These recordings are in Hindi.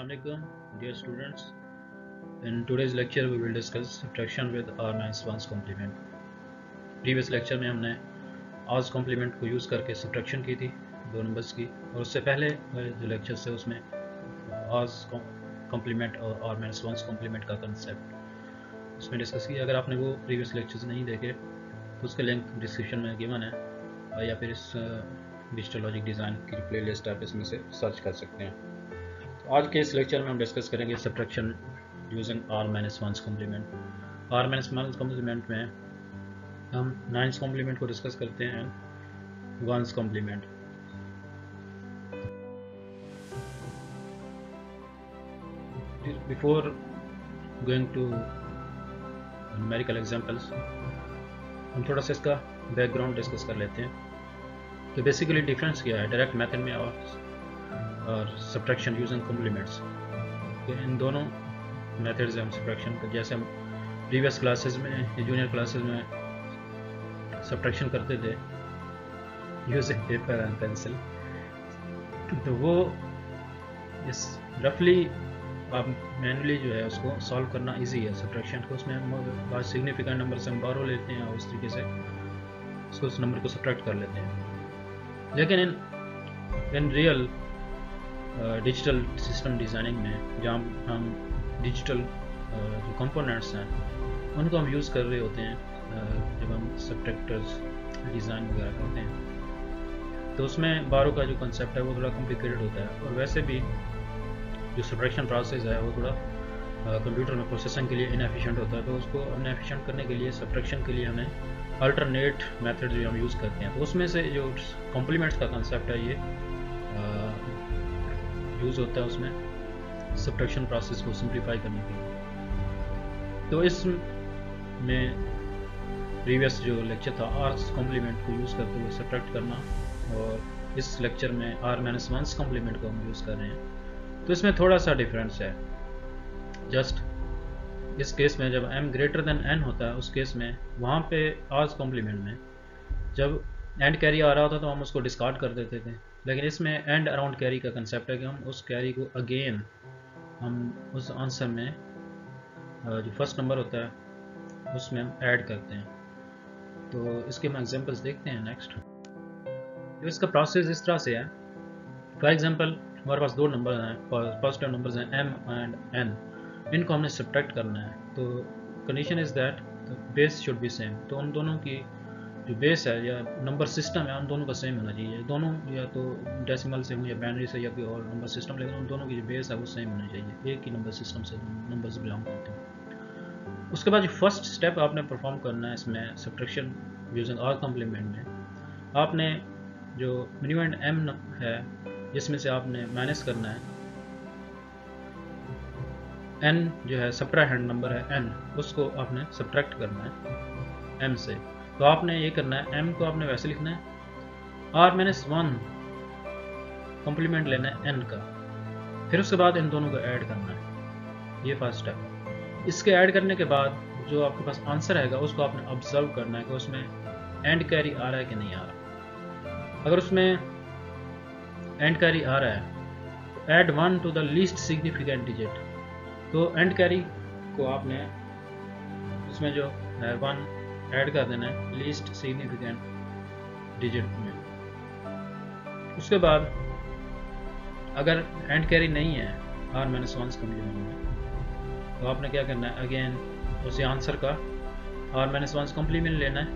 Assalamualaikum dear students in today's lecture we will discuss subtraction with r minus 1's complement previous lecture में हमने r's complement को यूज़ करके subtraction की थी दो नंबर्स की और उससे पहले जो लेक्चर थे उसमें r's complement और r minus 1's complement का कंसेप्ट उसमें डिस्कस किया अगर आपने वो प्रीवियस लेक्चर्स नहीं देखे तो उसका लिंक डिस्क्रिप्शन में गिवन है या फिर इस डिजिटल लॉजिक डिज़ाइन की प्लेलिस्ट आप इसमें से सर्च कर सकते हैं आज के इस लेक्चर में हम डिस्कस करेंगे subtraction using R minus one's complement R minus one complement में हम नाइन्स कॉम्प्लीमेंट को डिस्कस करते हैं one's complement before going to numerical examples हम थोड़ा सा इसका बैकग्राउंड डिस्कस कर लेते हैं। कि बेसिकली डिफरेंस क्या है? डायरेक्ट मेथड में और और सब्ट्रैक्शन यूजिंग कॉम्प्लीमेंट्स तो इन दोनों मेथड्स हैं हम सब्ट्रैक्शन जैसे हम प्रीवियस क्लासेस में जूनियर क्लासेस में सब्ट्रैक्शन करते थे यूजिंग पेपर एंड पेंसिल तो वो इस रफली आप मैनुअली जो है उसको सॉल्व करना इजी है सब्ट्रैक्शन को उसमें हम बहुत सिग्निफिकेंट नंबर से हम बारो लेते हैं और उस तरीके से उसको उस नंबर को सब्ट्रैक्ट कर लेते हैं। लेकिन इन इन रियल डिजिटल सिस्टम डिज़ाइनिंग में, जहाँ हम डिजिटल जो कंपोनेंट्स हैं, उनको हम यूज़ कर रहे होते हैं जब हम सब्ट्रैक्टर्स डिज़ाइन वगैरह करते हैं। तो उसमें बारों का जो कंसेप्ट है, वो थोड़ा कॉम्प्लिकेटेड होता है। और वैसे भी जो सब्ट्रैक्शन प्रोसेस है, वो थोड़ा कंप्यूटर में प्रोसेसिंग के लिए इनएफिशिएंट होता है। तो उसको इनएफिशिएंट करने के लिए सब्ट्रैक्शन के लिए हमें अल्टरनेट मेथड जो हम यूज़ करते हैं। तो उसमें से जो कॉम्प्लीमेंट्स का कंसेप्ट है ये यूज़ होता है उसमें सब्ट्रैक्शन प्रोसेस को सिंप्लीफाई करने के लिए। तो इस में प्रीवियस जो लेक्चर था आर्स कॉम्प्लीमेंट को यूज़ करते हुए सब्ट्रैक्ट करना और इस लेक्चर में आर माइनस वंस कॉम्प्लीमेंट को हम यूज़ कर रहे हैं। तो इसमें थोड़ा सा डिफरेंस है। जस्ट इस केस में जब m ग्रेटर देन n होता है, उस केस में वहाँ पे आर्स कॉम्प्लीमेंट में जब एंड कैरी आ रहा होता तो हम उसको डिस्कार्ड कर देते थे। लेकिन इसमें एंड अराउंड कैरी का कंसेप्ट है कि हम उस कैरी को अगेन हम उस आंसर में जो फ़र्स्ट नंबर होता है, उसमें हम ऐड करते हैं। तो इसके हम एग्जांपल्स देखते हैं नेक्स्ट तो इसका प्रोसेस इस तरह से है। फॉर एग्जांपल हमारे पास दो नंबर हैं पॉजिटिव नंबर्स हैं एम एंड एन इनको हमने सब्ट्रैक्ट करना है। तो condition is that base should be same तो उन दोनों की जो बेस है या नंबर सिस्टम है, उन दोनों का सेम होना चाहिए दोनों या तो डेसिमल से हो या बैनरी से या कोई और नंबर सिस्टम लेकिन उन दोनों की जो बेस है वो सेम होना चाहिए। एक ही नंबर सिस्टम से नंबर्स बिलोंग करते हैं। उसके बाद जो फ़र्स्ट स्टेप आपने परफॉर्म करना है इसमें सब्ट्रैक्शन यूजिंग आर कम्प्लीमेंट में, आपने जो मिनिमम एंड एम है, जिसमें से आपने माइनस करना है एन जो है सप्रा हैंड नंबर है एन उसको आपने सब्ट्रैक्ट करना है एम से। तो आपने ये करना है एम को आपने वैसे लिखना है आर माइनस वन कॉम्प्लीमेंट लेना है एन का। फिर उसके बाद इन दोनों को ऐड करना है। ये फ़र्स्ट स्टेप इसके ऐड करने के बाद जो आपके पास आंसर आएगा, उसको आपने ऑब्ज़र्व करना है कि उसमें एंड कैरी आ रहा है कि नहीं आ रहा। अगर उसमें एंड कैरी आ रहा है तो add one to the least significant digit तो एंड कैरी को आपने उसमें जो है वन ऐड कर देना है लीस्ट सिग्निफिकेंट डिजिट में। उसके बाद, अगर एंड कैरी नहीं है आर माइनस वन कम्प्लीमेंट में तो आपने क्या करना है? अगेन उसी आंसर का आर माइनस वन कम्प्लीमेंट लेना है,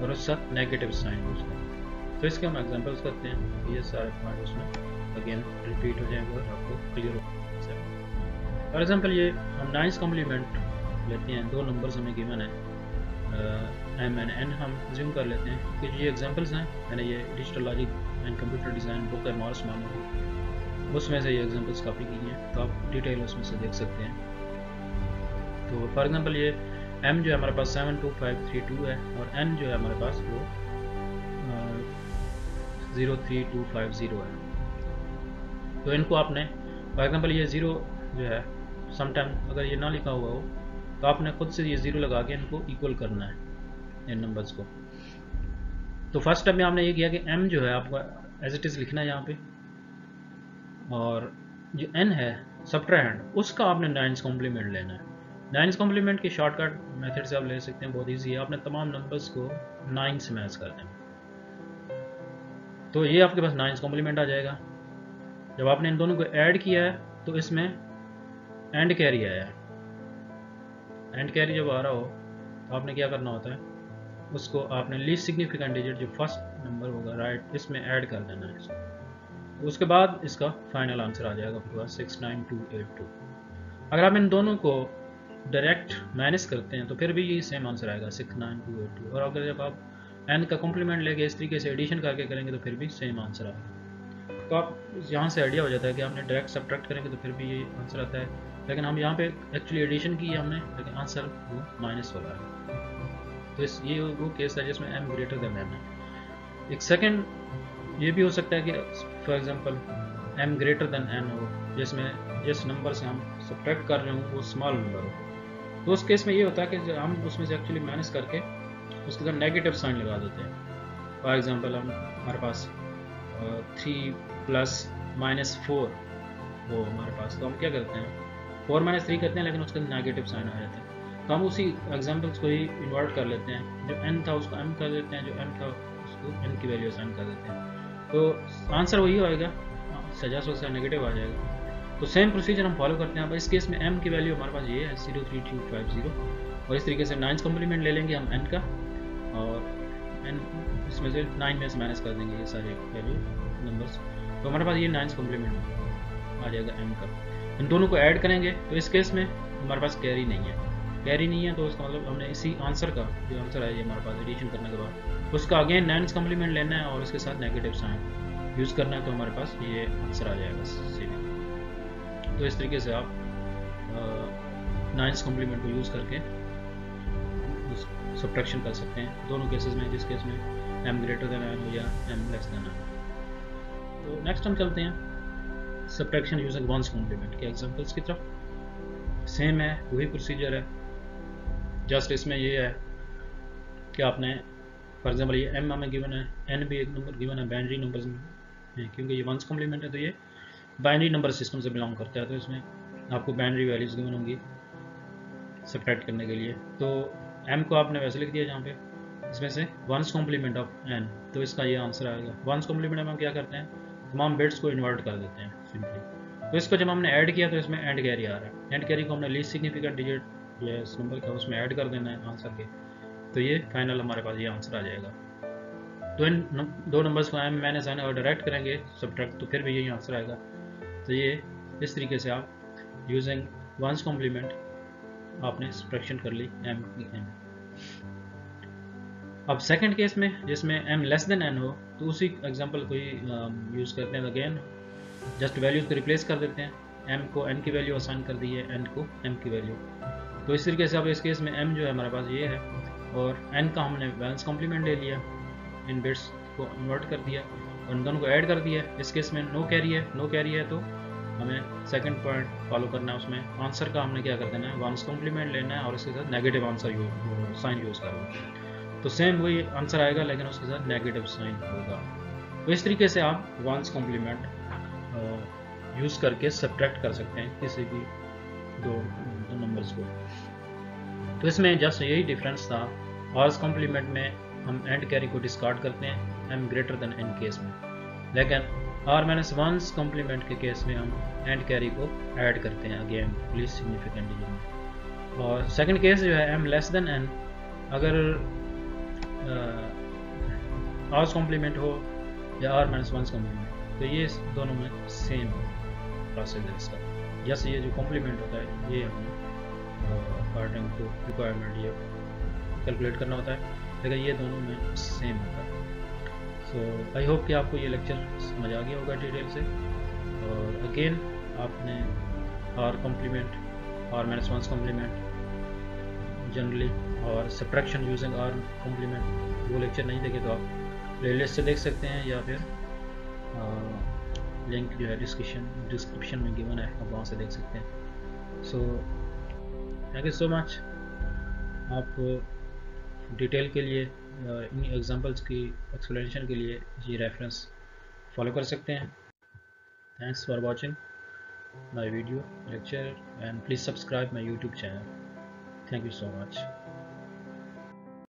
और उस साथ नेगेटिव साइन उसका तो इसके हम एग्जांपल्स करते हैं। ये सारे पॉइंट उसमें अगेन रिपीट हो जाएँगे और आपको क्लियर हो फॉर एग्जांपल ये हम नाइन्स कम्प्लीमेंट लेते हैं। दो नंबर्स हमें गिवन है। एम एंड एन हम ज्यूम कर लेते हैं। कि ये एग्जांपल्स हैं? मैंने ये digital logic and computer design book है मॉर्स मामू उसमें से ये एग्जांपल्स कॉपी की हैं तो आप डिटेल उसमें से देख सकते हैं। तो फॉर एग्जांपल ये एम जो है हमारे पास seven two five three two है, और एन जो है हमारे पास वो zero three two five zero है। तो इनको आपने फॉर एग्जांपल ये ज़ीरो जो है समटाइम अगर ये ना लिखा हुआ हो तो आपने खुद से ये ज़ीरो लगा के इनको इक्वल करना है इन नंबर्स को। तो फ़र्स्ट स्टेप में आपने ये किया कि एम जो है आपको एज इट इज़ लिखना है यहाँ पे। और जो एन है सप्ट्रैंड उसका आपने नाइन्स कॉम्प्लीमेंट लेना है। नाइन्स कॉम्प्लीमेंट की शॉर्टकट मेथड से आप ले सकते हैं, बहुत ईजी है। आपने तमाम नंबर्स को नाइन से मैच कर देना। तो ये आपके पास नाइन्स कॉम्प्लीमेंट आ जाएगा। जब आपने इन दोनों को ऐड किया है तो इसमें एंड कैरी आया है। एंड कैरी जब आ रहा हो तो आपने क्या करना होता है? उसको आपने लीस्ट सिग्निफिकेंट डिजिट जो फ़र्स्ट नंबर होगा राइट इसमें ऐड कर देना है इसको। उसके बाद इसका फाइनल आंसर आ जाएगा आपके पास six nine two eight two अगर आप इन दोनों को डायरेक्ट माइनस करते हैं तो फिर भी ये सेम आंसर आएगा six nine two eight two और अगर जब आप एन का कॉम्प्लीमेंट लेके इस तरीके से एडिशन करके करेंगे तो फिर भी सेम आंसर आएगा। तो आप यहाँ से आइडिया हो जाता है कि आपने डायरेक्ट सब्ट्रैक्ट करेंगे तो फिर भी ये आंसर आता है। लेकिन हम यहाँ पे एक्चुअली एडिशन की हमने, लेकिन आंसर वो माइनस वाला है। तो इस, ये वो केस है जिसमें एम ग्रेटर देन एन है। एक सेकेंड ये भी हो सकता है कि for example M greater than N हो, जिसमें जिस नंबर से हम सब्ट्रैक्ट कर रहे हो, वो स्मॉल नंबर हो। तो उस केस में ये होता है कि हम उसमें से एक्चुअली माइनस करके उसके साथ नेगेटिव साइन लगा देते हैं। फॉर एग्ज़ाम्पल हम, हमारे पास थ्री प्लस माइनस फोर वो हमारे पास। तो हम क्या करते हैं? फोर माइनस थ्री करते हैं, लेकिन उसका नेगेटिव साइन आ जाता है। तो हम उसी एग्जाम्पल्स को ही इन्वर्ट कर लेते हैं, जो एन था उसको एम कर देते हैं, जो एम था उसको एन की वैल्यू साइन कर देते हैं। तो आंसर वही होएगा। सजा सौ नेगेटिव आ जाएगा। तो सेम प्रोसीजर हम फॉलो करते हैं। अब इस केस में एम की वैल्यू हमारे पास ये है zero three two five zero और इस तरीके से नाइन्थ कॉम्प्लीमेंट ले लेंगे हम एन का। और एन इसमें से नाइन में से माइनस कर देंगे ये सारे वैल्यू नंबर्स तो हमारे पास ये नाइन्थ कॉम्प्लीमेंट आ जाएगा एम का। इन दोनों को ऐड करेंगे तो इस केस में हमारे पास कैरी नहीं है। कैरी नहीं है तो उसका मतलब हमने इसी आंसर का जो आंसर है ये हमारे पास एडिशन करने के बाद, उसका अगेन नाइन्थ कॉम्प्लीमेंट लेना है और उसके साथ नेगेटिव साइन यूज़ करना है तो हमारे पास ये आंसर आ जाएगा सीधे तो इस तरीके से आप नाइन्स कॉम्प्लीमेंट को यूज़ करके सब्ट्रैक्शन कर सकते हैं। दोनों केसेस में, जिस केस में एम ग्रेटर देन हो या एम लेस देन एन तो नेक्स्ट हम चलते हैं सब्ट्रैक्शन यूजिंग वंस कॉम्प्लीमेंट के एग्जांपल्स की तरफ़? सेम है, वही प्रोसीजर है। जस्ट इसमें ये है कि आपने फॉर एग्जांपल ये एम हमें गिवन है एन भी एक नंबर गिवन है बाइनरी नंबर्स में क्योंकि ये वंस कॉम्प्लीमेंट है तो ये बाइनरी नंबर सिस्टम से बिलोंग करता है तो इसमें आपको बाइनरी वैल्यूज़ गिवन होंगी सब्ट्रैक्ट करने के लिए। तो एम को आपने वैसे लिख दिया जहाँ पे इसमें से वंस कॉम्प्लीमेंट ऑफ़ एन तो इसका ये आंसर आएगा। वंस कॉम्प्लीमेंट में हम क्या करते हैं? तमाम बिट्स को इन्वर्ट कर देते हैं सिंपली तो इसको जब हमने ऐड किया तो इसमें एंड कैरी आ रहा है। एंड कैरी को हमने लीस्ट सिग्निफिकेंट डिजिट या इस नंबर का उसमें ऐड कर देना है आंसर के तो ये फाइनल हमारे पास ये आंसर आ जाएगा। तो इन दो नंबर्स को एम मैंने साइन और डायरेक्ट करेंगे सब्ट्रैक्ट तो फिर भी यही आंसर आएगा। तो ये, इस तरीके से आप यूजिंग वंस कॉम्प्लीमेंट आपने सब्ट्रैक्शन कर ली एम की एम अब सेकंड केस में, जिसमें एम लेस देन एन हो तो उसी एग्जांपल को ही यूज़ करते हैं अगेन जस्ट वैल्यूज़ को रिप्लेस कर देते हैं. एम को एन की वैल्यू असाइन कर दी है एन को एम की वैल्यू तो इस तरीके से अब इस केस में एम जो है हमारे पास ये है और एन का हमने बैलेंस कॉम्प्लीमेंट ले लिया, इन बिट्स को इन्वर्ट कर दिया और इन दोनों को ऐड कर दिया. इस केस में नो कैरी है नो कैरी है तो हमें सेकंड पॉइंट फॉलो करना है, उसमें आंसर का हमने क्या कर देना है? वंस कॉम्प्लीमेंट लेना है और इसके साथ negative answer use sign use करना तो सेम वही आंसर आएगा लेकिन उसके साथ नेगेटिव साइन होगा। तो इस तरीके से आप वंस कॉम्प्लीमेंट यूज़ करके सब्ट्रैक्ट कर सकते हैं किसी भी दो, दो नंबर्स को। तो इसमें जस्ट यही डिफरेंस था। ऑर्स कॉम्प्लीमेंट में हम एंड कैरी को डिस्कार्ड करते हैं M greater than N case में। लेकिन आर माइनस वंस कॉम्प्लीमेंट के केस में हम एंड कैरी को ऐड करते हैं अगेन प्लीज़ सिग्निफिकेंट और सेकंड केस जो है एम लेस देन एन अगर आर्स कॉम्प्लीमेंट हो या आर माइनस वन कॉम्प्लीमेंट तो ये दोनों में सेम प्रोसेस है इसका। जैसे ये जो कॉम्प्लीमेंट होता है, ये हमें अकॉर्डिंग टू रिक्वायरमेंट ये कैलकुलेट करना होता है। लेकिन ये दोनों में सेम होता है। सो आई होप कि आपको ये लेक्चर समझ आ गया होगा डिटेल से। और अगेन आपने R complement, R minus one complement generally और सब्ट्रैक्शन यूजिंग आर कॉम्प्लीमेंट वो लेक्चर नहीं देखे तो आप प्लेलिस्ट से देख सकते हैं या फिर लिंक जो है डिस्क्रिप्शन डिस्क्रिप्शन में गिवन है, आप वहाँ से देख सकते हैं। So thank you so much आप डिटेल के लिए इन एग्जांपल्स की एक्सप्लेनेशन के लिए ये रेफरेंस फॉलो कर सकते हैं। Thanks for watching my video lecture and please subscribe my YouTube channel thank you so much